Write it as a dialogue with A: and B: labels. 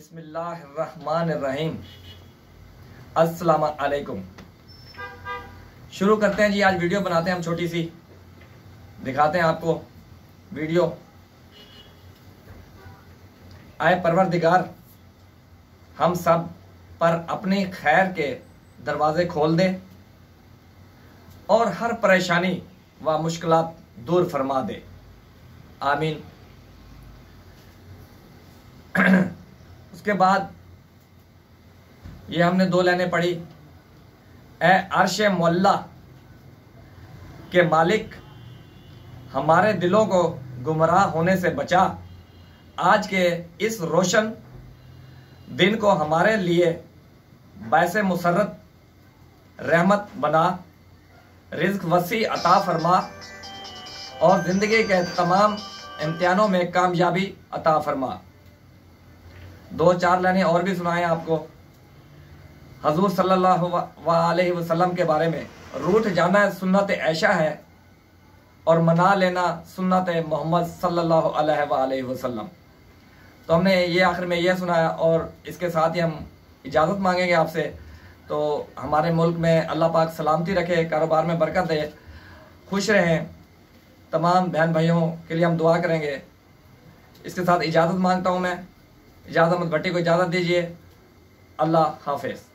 A: बिस्मिल्लाहिर्रहमानिर्रहीम। अस्सलाम वालेकुम शुरू करते हैं जी, आज वीडियो बनाते हैं हम छोटी सी। दिखाते हैं आपको वीडियो। आए परवरदिगार, हम सब पर अपने खैर के दरवाजे खोल दे और हर परेशानी व मुश्किलात दूर फरमा दे। आमीन। उसके बाद ये हमने दो लाइनें पढ़ी। ए अर्श मोल्ला के मालिक, हमारे दिलों को गुमराह होने से बचा। आज के इस रोशन दिन को हमारे लिए बैस मुसरत रहमत बना, रिज्क वसी अता फरमा और ज़िंदगी के तमाम इम्तहानों में कामयाबी अता फरमा। दो चार लाइनें और भी सुनाए आपको। हजूर सल्लल्लाहु अलैहि वसल्लम के बारे में। रूठ जाना सुन्नत ऐशा है और मना लेना सुन्नत मोहम्मद सल्लल्लाहु अलैहि वसल्लम। तो हमने ये आखिर में ये सुनाया और इसके साथ ही हम इजाज़त मांगेंगे आपसे। तो हमारे मुल्क में अल्लाह पाक सलामती रखे, कारोबार में बरकत दे, खुश रहें। तमाम बहन भाइयों के लिए हम दुआ करेंगे। इसके साथ इजाज़त माँगता हूँ मैं। इजाज़त भट्टी को इजाज़त दीजिए। अल्लाह हाफिज़।